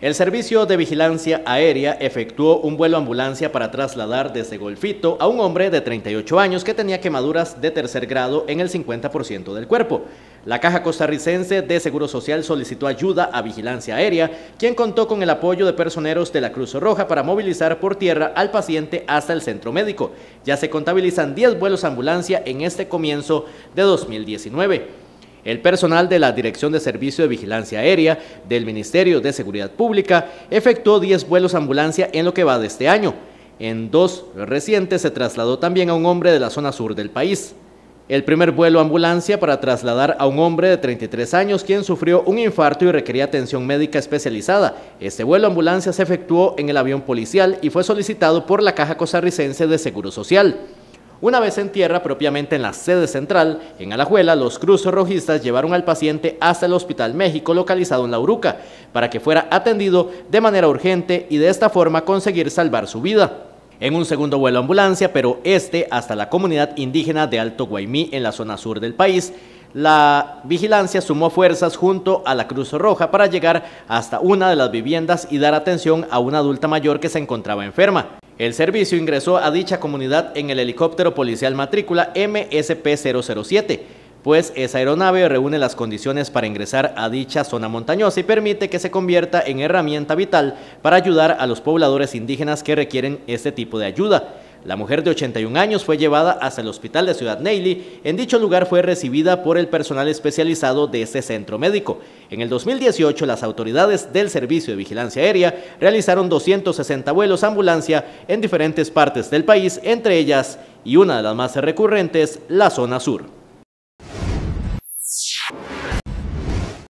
El Servicio de Vigilancia Aérea efectuó un vuelo ambulancia para trasladar desde Golfito a un hombre de 38 años que tenía quemaduras de tercer grado en el 50% del cuerpo. La Caja Costarricense de Seguro Social solicitó ayuda a Vigilancia Aérea, quien contó con el apoyo de personeros de la Cruz Roja para movilizar por tierra al paciente hasta el centro médico. Ya se contabilizan 10 vuelos ambulancia en este comienzo de 2019. El personal de la Dirección de Servicio de Vigilancia Aérea del Ministerio de Seguridad Pública efectuó 10 vuelos ambulancia en lo que va de este año. En dos recientes se trasladó también a un hombre de la zona sur del país. El primer vuelo ambulancia para trasladar a un hombre de 33 años quien sufrió un infarto y requería atención médica especializada. Este vuelo ambulancia se efectuó en el avión policial y fue solicitado por la Caja Costarricense de Seguro Social. Una vez en tierra, propiamente en la sede central, en Alajuela, los cruzos rojistas llevaron al paciente hasta el Hospital México, localizado en La Uruca, para que fuera atendido de manera urgente y de esta forma conseguir salvar su vida. En un segundo vuelo ambulancia, pero este hasta la comunidad indígena de Alto Guaymí, en la zona sur del país, la vigilancia sumó fuerzas junto a la Cruz Roja para llegar hasta una de las viviendas y dar atención a una adulta mayor que se encontraba enferma. El servicio ingresó a dicha comunidad en el helicóptero policial matrícula MSP-007, pues esa aeronave reúne las condiciones para ingresar a dicha zona montañosa y permite que se convierta en herramienta vital para ayudar a los pobladores indígenas que requieren este tipo de ayuda. La mujer de 81 años fue llevada hasta el hospital de Ciudad Neily. En dicho lugar fue recibida por el personal especializado de este centro médico. En el 2018, las autoridades del Servicio de Vigilancia Aérea realizaron 260 vuelos ambulancia en diferentes partes del país, entre ellas, y una de las más recurrentes, la zona sur.